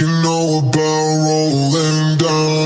you know about rolling?